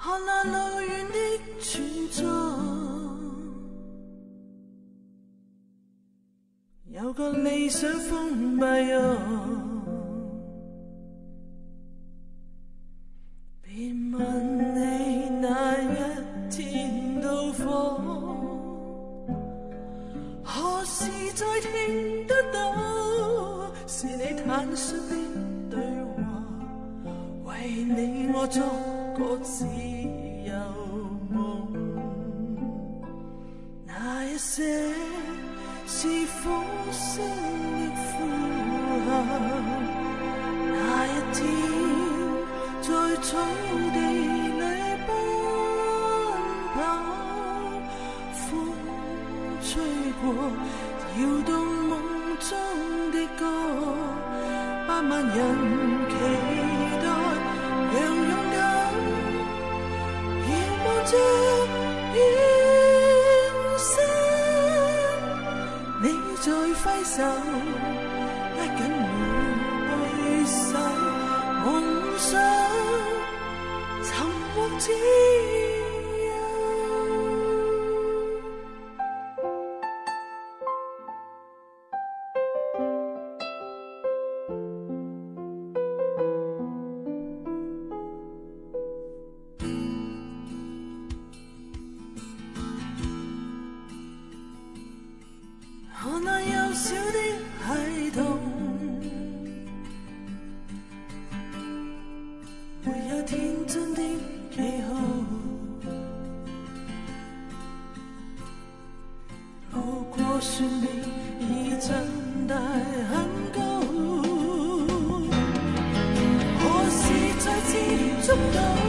看那路远的村庄，有个理想封闭啊。别问你那一天到访，何时再听得到？是你坦率的对话，为你我作个自由梦。那一些是火星的呼喊，那一天。在草地里奔跑，风吹过，摇动梦中的歌，百万人期再挥手，握紧我对手，梦想。沉默之。天真的背后。如果是你，已真的很高，或许再次触到。